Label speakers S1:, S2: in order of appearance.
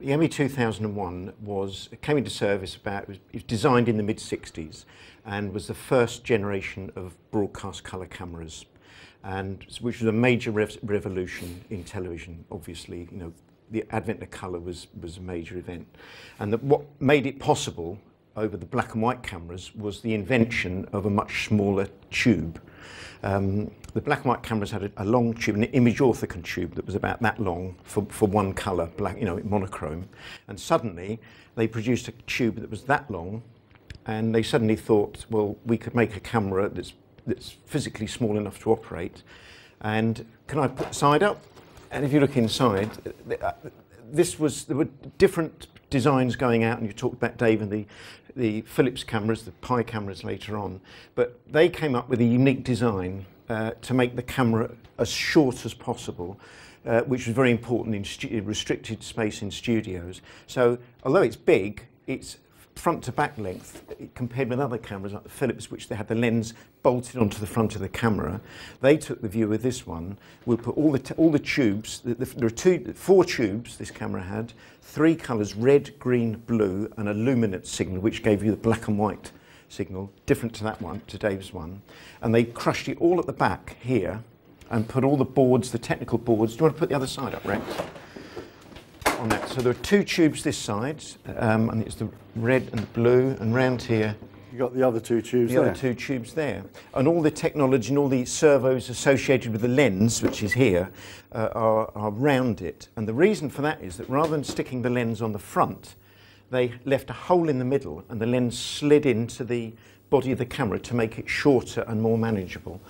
S1: the EMI 2001 was came into service about it was, it was designed in the mid 60s and was the first generation of broadcast color cameras and which was a major rev revolution in television obviously you know the advent of color was was a major event. And that what made it possible over the black and white cameras was the invention of a much smaller tube um, the black and white cameras had a, a long tube, an image orthicon tube that was about that long for, for one colour, black, you know, monochrome. And suddenly they produced a tube that was that long, and they suddenly thought, well, we could make a camera that's, that's physically small enough to operate. And can I put the side up? And if you look inside, uh, this was, there were different designs going out, and you talked about Dave and the, the Philips cameras, the Pye cameras later on, but they came up with a unique design uh, to make the camera as short as possible, uh, which was very important in restricted space in studios. So although it's big, it's front to back length compared with other cameras like the Philips, which they had the lens bolted onto the front of the camera. They took the view with this one. We'll put all the, all the tubes, the, the, there are two, four tubes this camera had, three colours, red, green, blue, and a luminance signal, which gave you the black and white signal, different to that one, to Dave's one. And they crushed it all at the back here and put all the boards, the technical boards. Do you want to put the other side up, Rex? On that. So there are two tubes this side, um, and it's the red and the blue, and round here.
S2: You've got the other two tubes
S1: the
S2: there.
S1: other two tubes there. And all the technology and all the servos associated with the lens, which is here, uh, are, are round it. And the reason for that is that rather than sticking the lens on the front, they left a hole in the middle and the lens slid into the body of the camera to make it shorter and more manageable.